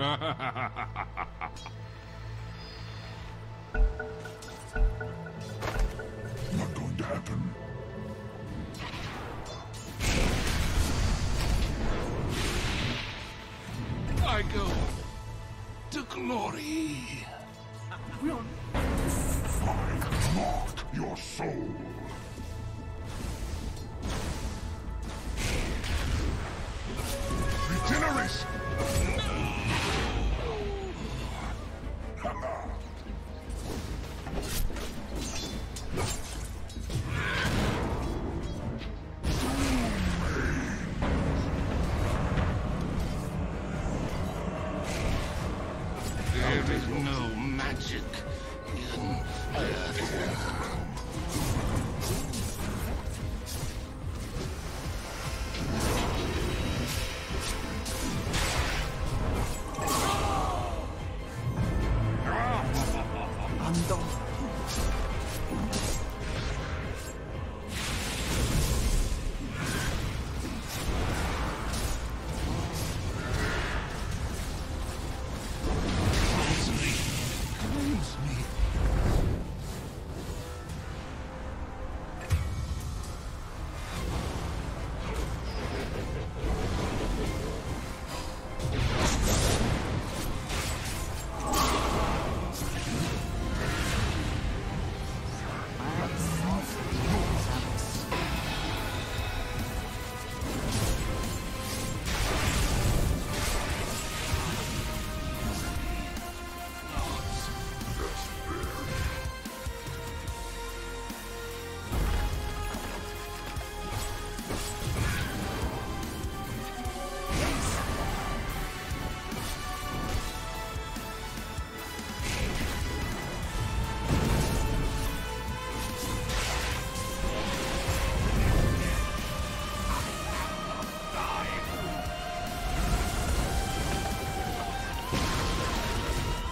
Ha ha ha ha ha ha! No magic in Cleanse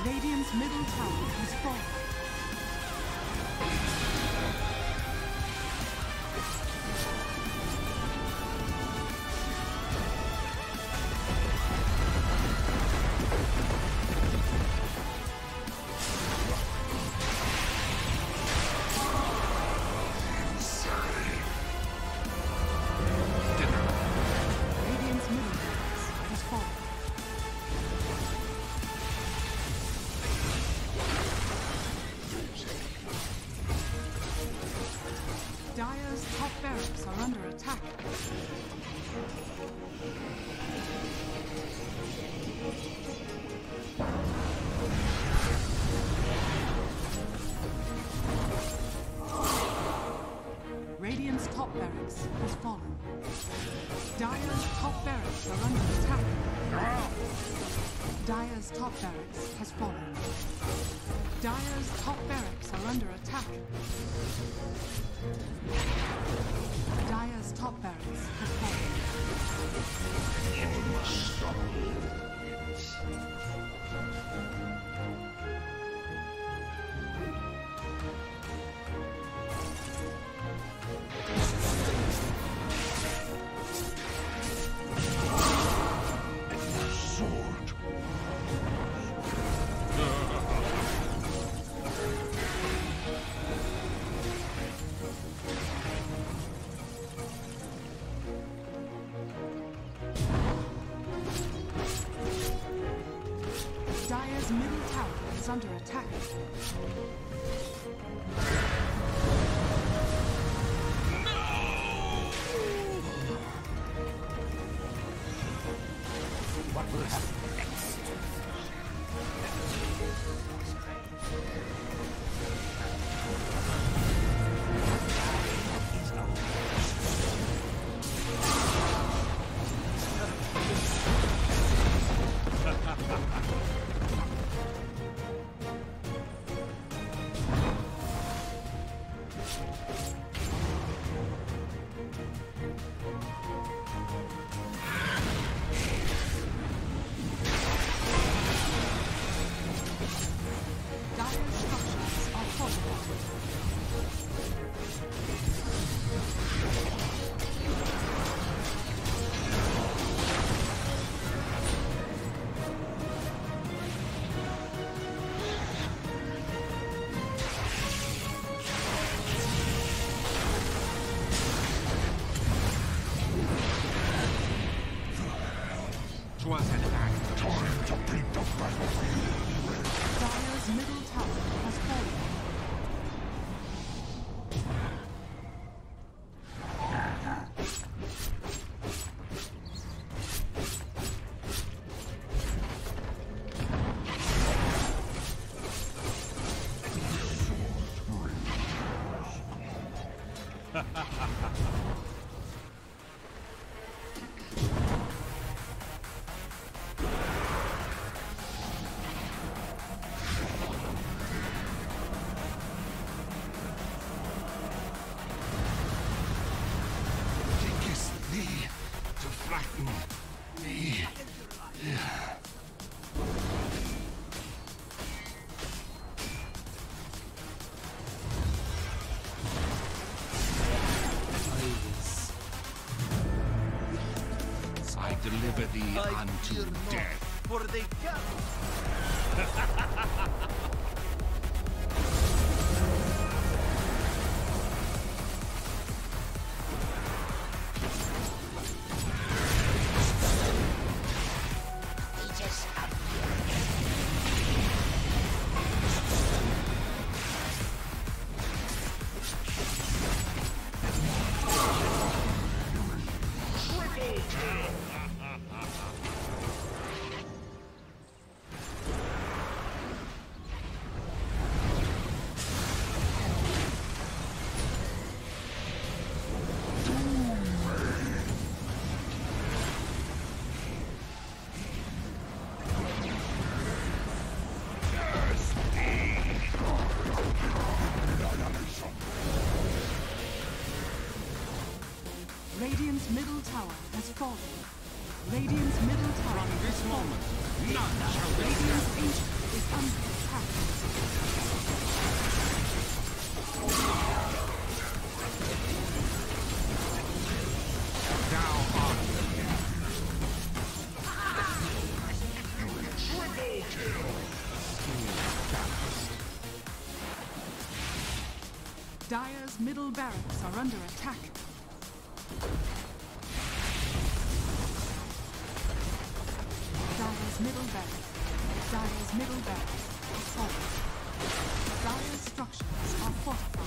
Radiant's middle tower has fallen. Attack. Radiant's top barracks has fallen. Dire's top barracks are under. Dire's top barracks has fallen. Dire's top barracks are under attack. Dire's top barracks has fallen. You must stop Sword. Is deliver thee unto death. For they come. Tower has fallen. Radiant's middle tower From this moment, none shall Radiant's ancient is under attack. Thou art the Dire's middle barracks are under attack. Dire's middle barracks has fallen. Dire's structures are fortified.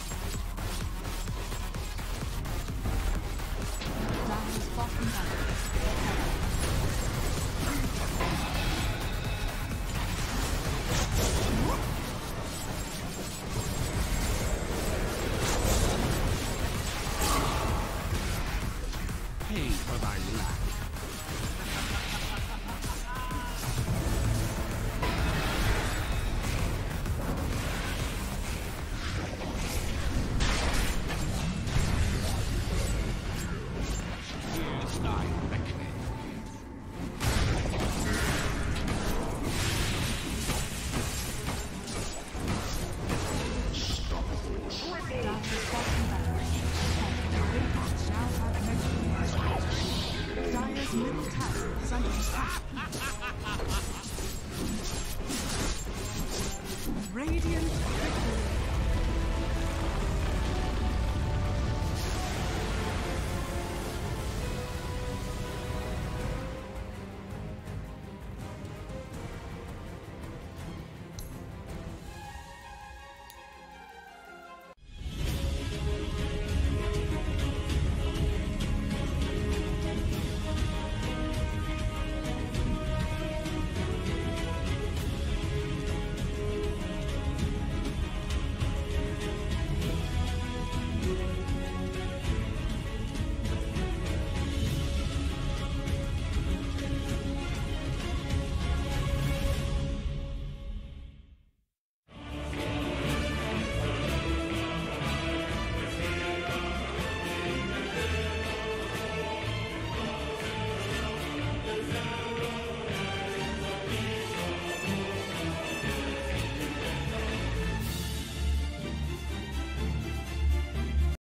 Tower